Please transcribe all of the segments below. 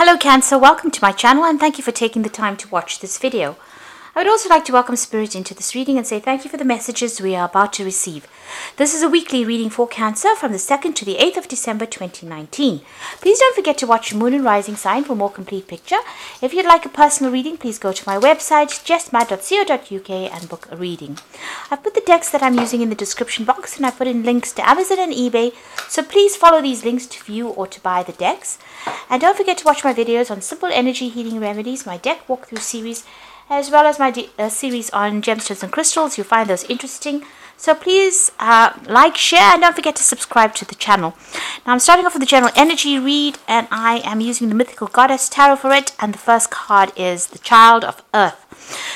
Hello Cancer, welcome to my channel and thank you for taking the time to watch this video. I would also like to welcome Spirit into this reading and say thank you for the messages we are about to receive. This is a weekly reading for Cancer from the 2nd to the 8th of December 2019. Please don't forget to watch Moon and Rising sign for a more complete picture. If you'd like a personal reading, please go to my website jessmud.co.uk and book a reading. I've put the decks that I'm using in the description box and I've put in links to Amazon and eBay, so please follow these links to view or to buy the decks. And don't forget to watch my videos on simple energy healing remedies, my deck walkthrough series, as well as my uh, series on gemstones and crystals. You'll find those interesting. So please uh, like, share, and don't forget to subscribe to the channel. Now I'm starting off with the general energy read, and I am using the Mythical Goddess Tarot for it. And the first card is the Child of Earth.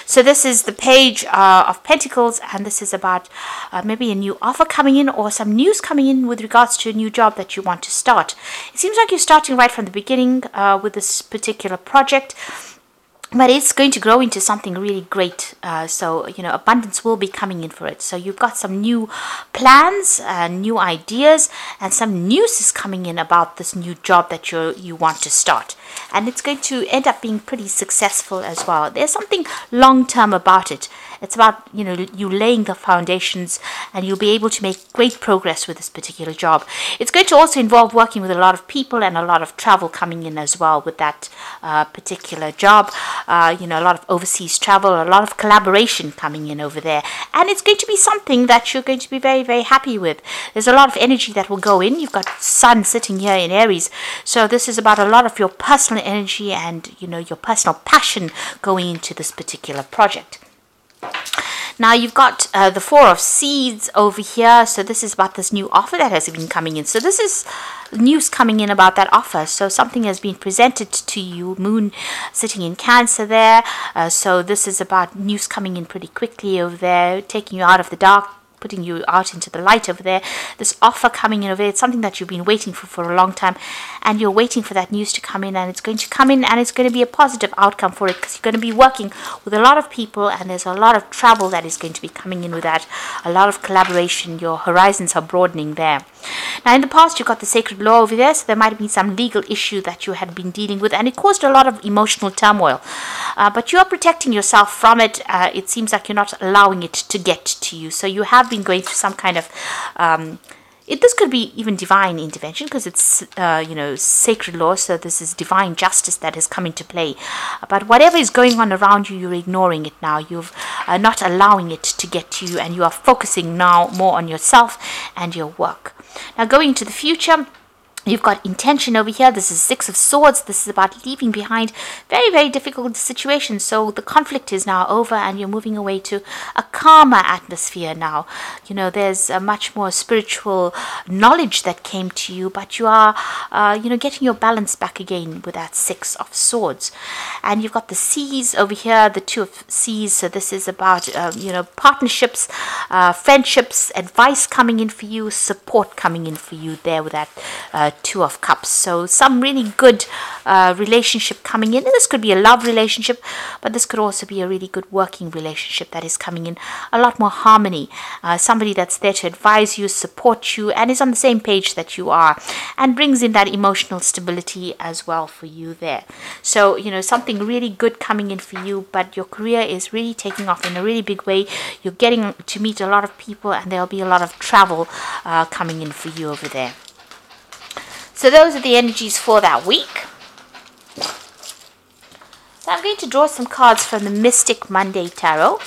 So this is the page uh, of Pentacles, and this is about uh, maybe a new offer coming in or some news coming in with regards to a new job that you want to start. It seems like you're starting right from the beginning uh, with this particular project but it's going to grow into something really great. Uh, so, you know, abundance will be coming in for it. So, you've got some new plans, uh, new ideas, and some news is coming in about this new job that you you want to start. And it's going to end up being pretty successful as well. There's something long term about it. It's about, you know, you laying the foundations and you'll be able to make great progress with this particular job. It's going to also involve working with a lot of people and a lot of travel coming in as well with that uh, particular job. Uh, you know, a lot of overseas travel, a lot of collaboration coming in over there. And it's going to be something that you're going to be very, very happy with. There's a lot of energy that will go in. You've got Sun sitting here in Aries. So this is about a lot of your personal energy and, you know, your personal passion going into this particular project. Now you've got uh, the four of seeds over here. So this is about this new offer that has been coming in. So this is news coming in about that offer. So something has been presented to you. Moon sitting in Cancer there. Uh, so this is about news coming in pretty quickly over there, taking you out of the dark putting you out into the light over there. This offer coming in over there, it's something that you've been waiting for for a long time, and you're waiting for that news to come in, and it's going to come in, and it's going to be a positive outcome for it because you're going to be working with a lot of people, and there's a lot of travel that is going to be coming in with that, a lot of collaboration. Your horizons are broadening there. Now, in the past, you got the sacred law over there, so there might have been some legal issue that you had been dealing with, and it caused a lot of emotional turmoil. Uh, but you are protecting yourself from it. Uh, it seems like you're not allowing it to get to you. So you have been going through some kind of. Um, it, this could be even divine intervention because it's uh, you know sacred law so this is divine justice that is coming to play but whatever is going on around you you're ignoring it now you're uh, not allowing it to get to you and you are focusing now more on yourself and your work now going into the future You've got intention over here. This is Six of Swords. This is about leaving behind very, very difficult situations. So the conflict is now over and you're moving away to a calmer atmosphere now. You know, there's a much more spiritual knowledge that came to you, but you are, uh, you know, getting your balance back again with that Six of Swords. And you've got the Seas over here, the Two of Seas. So this is about, uh, you know, partnerships, uh, friendships, advice coming in for you, support coming in for you there with that uh, Two of Cups. So some really good uh, relationship coming in. This could be a love relationship, but this could also be a really good working relationship that is coming in. A lot more harmony. Uh, somebody that's there to advise you, support you, and is on the same page that you are, and brings in that emotional stability as well for you there. So, you know, something really good coming in for you, but your career is really taking off in a really big way. You're getting to meet a lot of people, and there'll be a lot of travel uh, coming in for you over there. So those are the energies for that week. So I'm going to draw some cards from the Mystic Monday Tarot.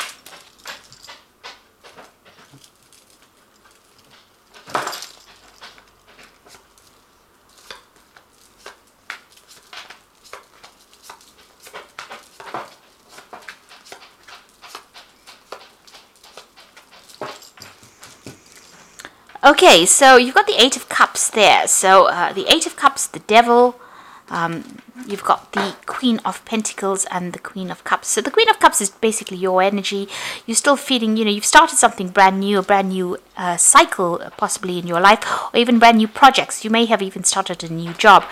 Okay, so you've got the Eight of Cups there. So uh, the Eight of Cups, the Devil, um, you've got the Queen of Pentacles and the Queen of Cups. So the Queen of Cups is basically your energy. You're still feeling, you know, you've started something brand new, a brand new uh, cycle possibly in your life, or even brand new projects. You may have even started a new job.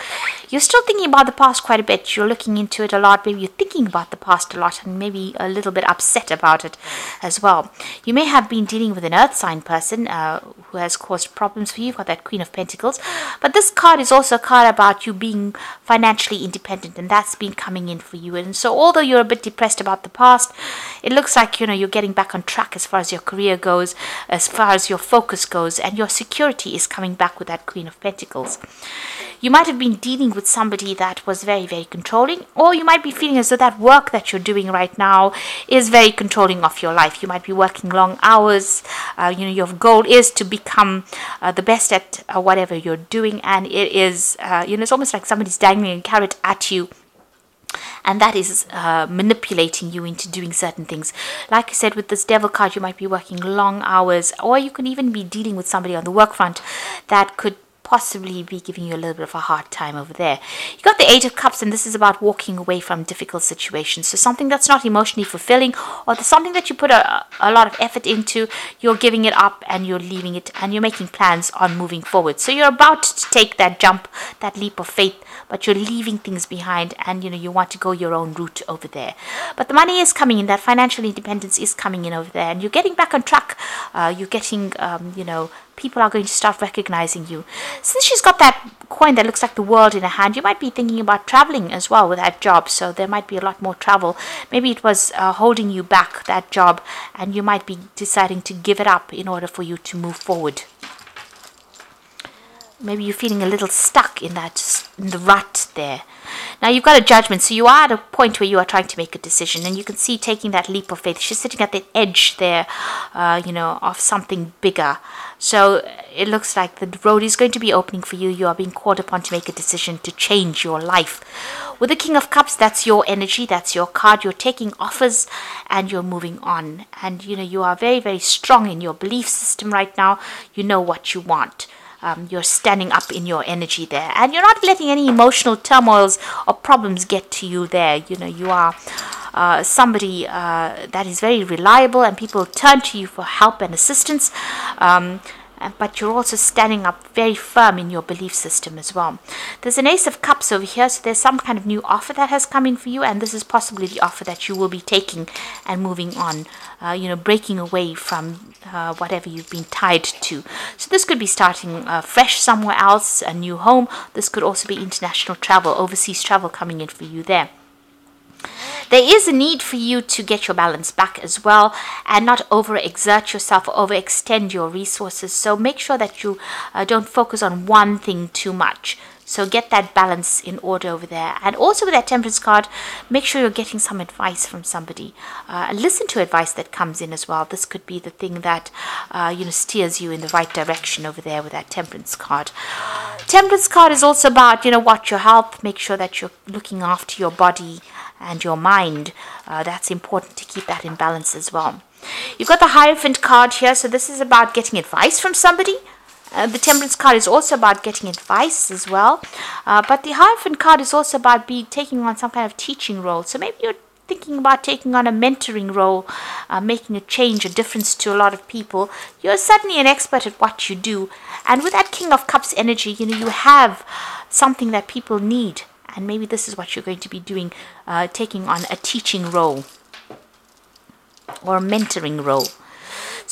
You're still thinking about the past quite a bit. You're looking into it a lot. Maybe you're thinking about the past a lot and maybe a little bit upset about it as well. You may have been dealing with an earth sign person uh, who has caused problems for you. You've got that Queen of Pentacles. But this card is also a card about you being financially independent, and that's been coming in for you. And so, although you're a bit depressed about the past, it looks like you know you're getting back on track as far as your career goes, as far as your focus goes, and your security is coming back with that Queen of Pentacles. You might have been dealing with somebody that was very, very controlling, or you might be feeling as though that work that you're doing right now is very controlling of your life. You might be working long hours. Uh, you know, your goal is to become uh, the best at uh, whatever you're doing, and it is, uh, you know, it's almost like somebody's dangling a carrot at you and that is uh, manipulating you into doing certain things. Like I said, with this devil card, you might be working long hours, or you can even be dealing with somebody on the work front that could possibly be giving you a little bit of a hard time over there. You got the Eight of Cups, and this is about walking away from difficult situations. So something that's not emotionally fulfilling, or something that you put a, a lot of effort into, you're giving it up and you're leaving it, and you're making plans on moving forward. So you're about to take that jump, that leap of faith, but you're leaving things behind, and you know you want to go your own route over there. But the money is coming in. That financial independence is coming in over there, and you're getting back on track. Uh, you're getting, um, you know, people are going to start recognizing you. Since she's got that coin that looks like the world in her hand, you might be thinking about traveling as well with that job. So there might be a lot more travel. Maybe it was uh, holding you back, that job, and you might be deciding to give it up in order for you to move forward. Maybe you're feeling a little stuck in that in the rut there. Now you've got a judgment, so you are at a point where you are trying to make a decision, and you can see taking that leap of faith. She's sitting at the edge there, uh, you know, of something bigger. So it looks like the road is going to be opening for you. You are being called upon to make a decision to change your life. With the King of Cups, that's your energy, that's your card. You're taking offers and you're moving on. And you know, you are very, very strong in your belief system right now. You know what you want. Um, you're standing up in your energy there and you're not letting any emotional turmoils or problems get to you there you know you are uh, somebody uh, that is very reliable and people turn to you for help and assistance. Um, but you're also standing up very firm in your belief system as well. There's an Ace of Cups over here, so there's some kind of new offer that has come in for you, and this is possibly the offer that you will be taking and moving on, uh, you know, breaking away from uh, whatever you've been tied to. So this could be starting uh, fresh somewhere else, a new home. This could also be international travel, overseas travel coming in for you there. There is a need for you to get your balance back as well and not overexert yourself or overextend your resources. So make sure that you uh, don't focus on one thing too much. So get that balance in order over there. And also with that temperance card, make sure you're getting some advice from somebody. Uh, listen to advice that comes in as well. This could be the thing that uh, you know steers you in the right direction over there with that temperance card. Temperance card is also about you know watch your health. Make sure that you're looking after your body and your mind. Uh, that's important to keep that in balance as well. You've got the Hierophant card here, so this is about getting advice from somebody. Uh, the Temperance card is also about getting advice as well. Uh, but the Hierophant card is also about be taking on some kind of teaching role. So maybe you're thinking about taking on a mentoring role, uh, making a change, a difference to a lot of people. You're suddenly an expert at what you do. And with that King of Cups energy, you know, you have something that people need and maybe this is what you're going to be doing, uh, taking on a teaching role or a mentoring role.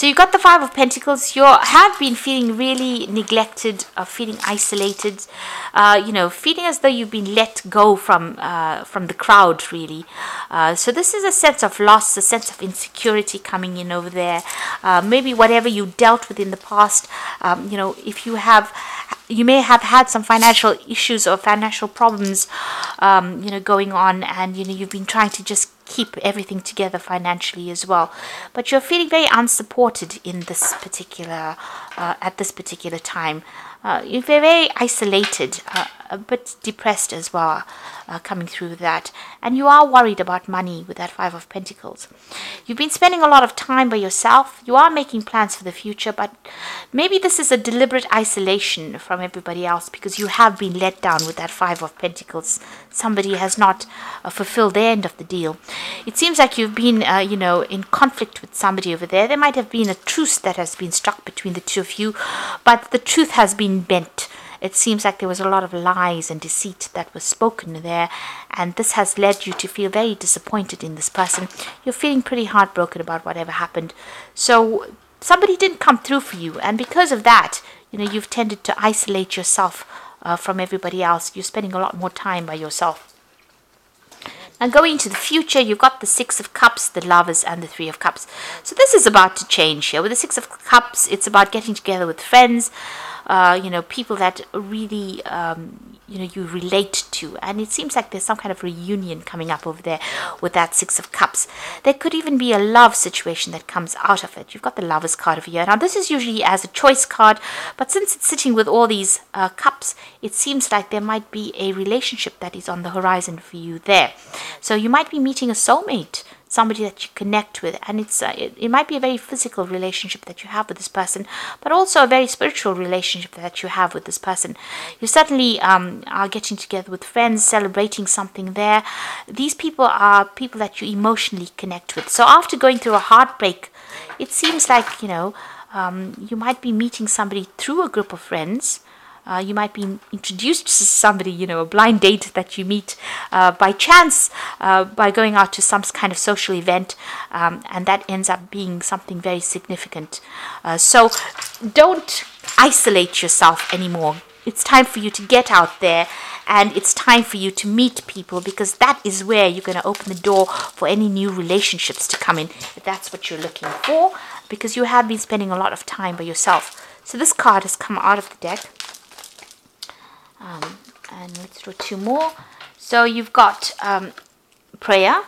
So you've got the Five of Pentacles. You have been feeling really neglected, uh, feeling isolated, uh, you know, feeling as though you've been let go from uh, from the crowd, really. Uh, so this is a sense of loss, a sense of insecurity coming in over there. Uh, maybe whatever you dealt with in the past, um, you know, if you have you may have had some financial issues or financial problems, um, you know, going on, and you know you've been trying to just keep everything together financially as well. But you're feeling very unsupported in this particular uh, at this particular time. Uh, you're very isolated, uh, a bit depressed as well uh, coming through that. And you are worried about money with that Five of Pentacles. You've been spending a lot of time by yourself. You are making plans for the future, but maybe this is a deliberate isolation from everybody else because you have been let down with that Five of Pentacles. Somebody has not uh, fulfilled their end of the deal. It seems like you've been, uh, you know, in conflict with somebody over there. There might have been a truce that has been struck between the two of you, but the truth has been bent it seems like there was a lot of lies and deceit that was spoken there, and this has led you to feel very disappointed in this person. You're feeling pretty heartbroken about whatever happened. So somebody didn't come through for you, and because of that, you know, you've tended to isolate yourself uh, from everybody else. You're spending a lot more time by yourself. And going into the future, you've got the Six of Cups, the Lovers, and the Three of Cups. So this is about to change here. With the Six of Cups, it's about getting together with friends, uh, you know, people that really, um, you know, you relate to. And it seems like there's some kind of reunion coming up over there with that Six of Cups. There could even be a love situation that comes out of it. You've got the Lovers card over here. Now, this is usually as a choice card, but since it's sitting with all these uh, cups, it seems like there might be a relationship that is on the horizon for you there. So you might be meeting a soulmate somebody that you connect with and it's uh, it, it might be a very physical relationship that you have with this person but also a very spiritual relationship that you have with this person. You certainly um, are getting together with friends celebrating something there. These people are people that you emotionally connect with. So after going through a heartbreak it seems like you know um, you might be meeting somebody through a group of friends uh, you might be introduced to somebody, you know, a blind date that you meet uh, by chance uh, by going out to some kind of social event, um, and that ends up being something very significant. Uh, so don't isolate yourself anymore. It's time for you to get out there and it's time for you to meet people because that is where you're going to open the door for any new relationships to come in if that's what you're looking for because you have been spending a lot of time by yourself. So this card has come out of the deck um, and let's do two more. So you've got um, prayer,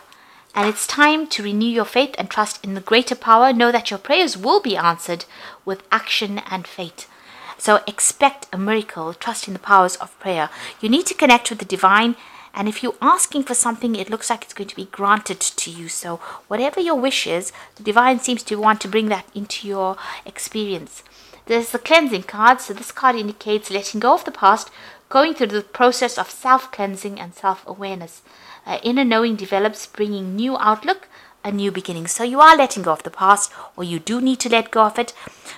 and it's time to renew your faith and trust in the greater power. Know that your prayers will be answered with action and faith. So expect a miracle, trust in the powers of prayer. You need to connect with the divine, and if you're asking for something, it looks like it's going to be granted to you. So whatever your wish is, the divine seems to want to bring that into your experience. There's the cleansing card, so this card indicates letting go of the past, going through the process of self cleansing and self awareness. Uh, inner knowing develops, bringing new outlook, a new beginning. So you are letting go of the past, or you do need to let go of it,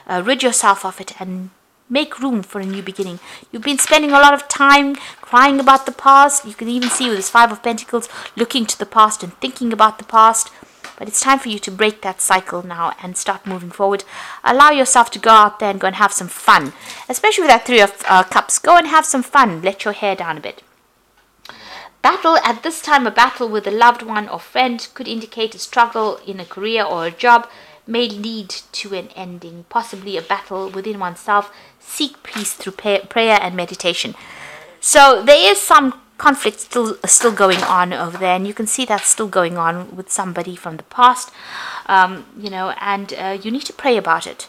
uh, rid yourself of it, and make room for a new beginning. You've been spending a lot of time crying about the past. You can even see with this Five of Pentacles looking to the past and thinking about the past. But it's time for you to break that cycle now and start moving forward. Allow yourself to go out there and go and have some fun. Especially with that Three of uh, Cups. Go and have some fun. Let your hair down a bit. Battle at this time, a battle with a loved one or friend could indicate a struggle in a career or a job may lead to an ending, possibly a battle within oneself. Seek peace through prayer and meditation. So there is some conflict still still going on over there, and you can see that's still going on with somebody from the past. Um, you know, and uh, you need to pray about it.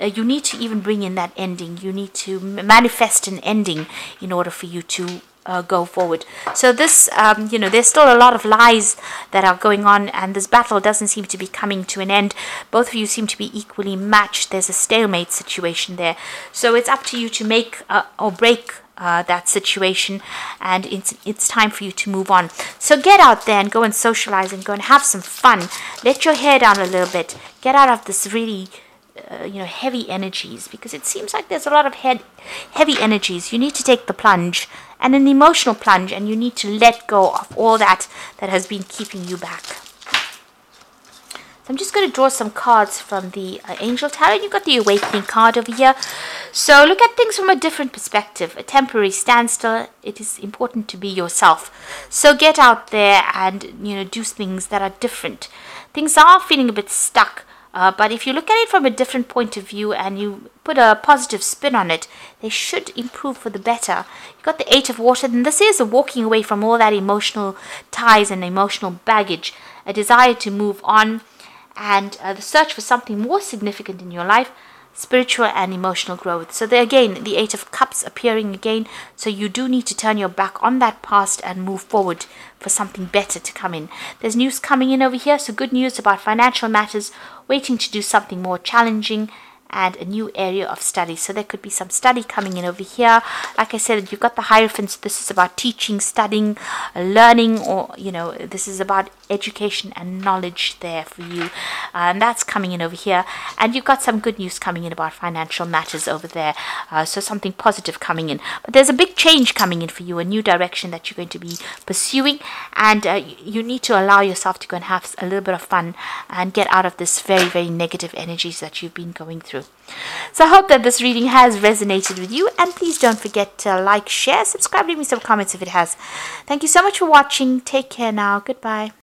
Uh, you need to even bring in that ending. You need to manifest an ending in order for you to uh, go forward. So this, um, you know, there's still a lot of lies that are going on, and this battle doesn't seem to be coming to an end. Both of you seem to be equally matched. There's a stalemate situation there. So it's up to you to make uh, or break uh, that situation and it's, it's time for you to move on. So get out there and go and socialize and go and have some fun. Let your hair down a little bit. Get out of this really uh, you know heavy energies because it seems like there's a lot of head heavy energies you need to take the plunge and an emotional plunge and you need to let go of all that that has been keeping you back So I'm just going to draw some cards from the uh, Angel Tarot. You've got the Awakening card over here. So look at things from a different perspective. A temporary standstill. It is important to be yourself. So get out there and you know do things that are different. Things are feeling a bit stuck. Uh, but if you look at it from a different point of view and you put a positive spin on it, they should improve for the better. You've got the Eight of Water, and this is a walking away from all that emotional ties and emotional baggage, a desire to move on, and uh, the search for something more significant in your life spiritual and emotional growth. So there again, the Eight of Cups appearing again. So you do need to turn your back on that past and move forward for something better to come in. There's news coming in over here. So good news about financial matters, waiting to do something more challenging and a new area of study. So there could be some study coming in over here. Like I said, you've got the Hierophants. This is about teaching, studying, learning, or, you know, this is about education and knowledge there for you. Uh, and that's coming in over here. And you've got some good news coming in about financial matters over there. Uh, so something positive coming in. But there's a big change coming in for you, a new direction that you're going to be pursuing. And uh, you need to allow yourself to go and have a little bit of fun and get out of this very, very negative energies that you've been going through. Through. So I hope that this reading has resonated with you and please don't forget to like, share, subscribe, leave me some comments if it has. Thank you so much for watching. Take care now. Goodbye.